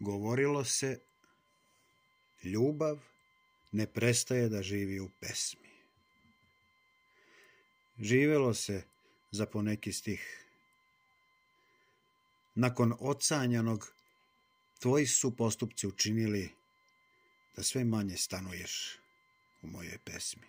govorilo se ljubav ne prestaje da živi u pesmi. Živelo se za poneki stih. Nakon ocanjanog, tvoji su postupci učinili da sve manje stanuješ u mojoj pesmi.